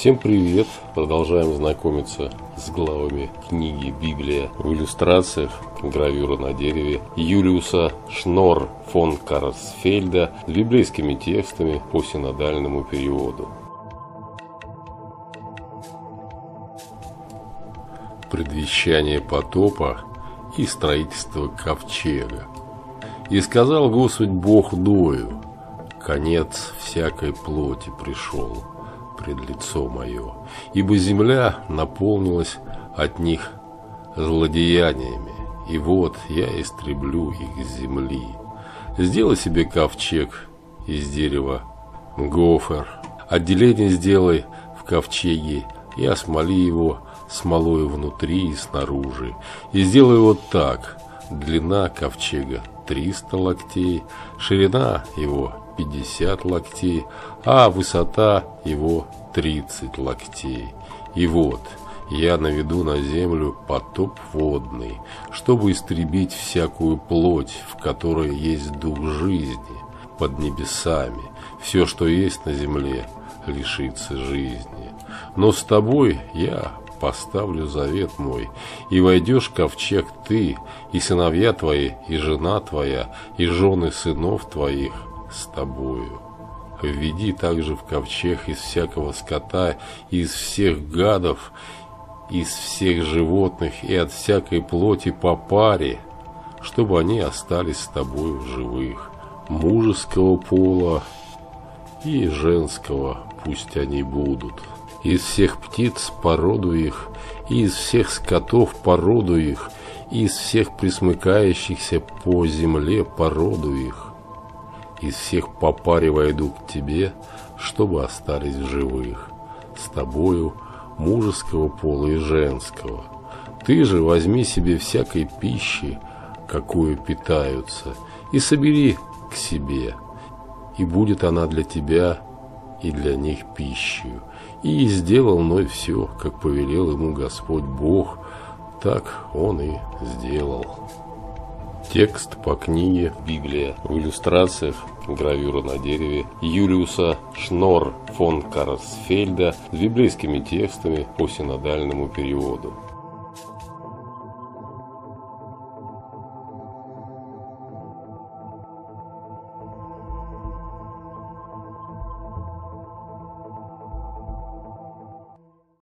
Всем привет! Продолжаем знакомиться с главами книги «Библия» в иллюстрациях, гравюра на дереве Юлиуса Шнор фон Карсфельда с библейскими текстами по синодальному переводу. Предвещание потопа и строительство ковчега. И сказал Господь Бог Ною, конец всякой плоти пришел пред лицо мое, ибо земля наполнилась от них злодеяниями, и вот я истреблю их с земли. Сделай себе ковчег из дерева гофер, отделение сделай в ковчеге и осмоли его смолой внутри и снаружи. И сделай вот так, длина ковчега 300 локтей, ширина его 50 локтей, а высота его 30 локтей. И вот, я наведу на землю потоп водный, чтобы истребить всякую плоть, в которой есть дух жизни, под небесами. Все, что есть на земле, лишится жизни. Но с тобой я поставлю завет мой, и войдешь ковчег ты, и сыновья твои, и жена твоя, и жены сынов твоих, с тобою. Введи также в ковчег из всякого скота, из всех гадов, из всех животных и от всякой плоти по паре, чтобы они остались с тобою в живых. Мужеского пола и женского пусть они будут. Из всех птиц породу их, и из всех скотов породу их, и из всех присмыкающихся по земле породу их из всех по паре войду к тебе, чтобы остались живых, с тобою мужеского пола и женского. Ты же возьми себе всякой пищи, какую питаются, и собери к себе, и будет она для тебя и для них пищей. И сделал Ной все, как повелел ему Господь Бог, так он и сделал. Текст по книге «Библия» в иллюстрациях гравюра на дереве Юлиуса Шнор фон Карсфельда с библейскими текстами по синодальному переводу.